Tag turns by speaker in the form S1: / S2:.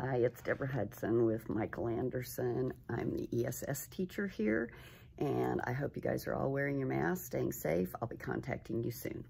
S1: Hi, it's Deborah Hudson with Michael Anderson. I'm the ESS teacher here, and I hope you guys are all wearing your masks, staying safe. I'll be contacting you soon.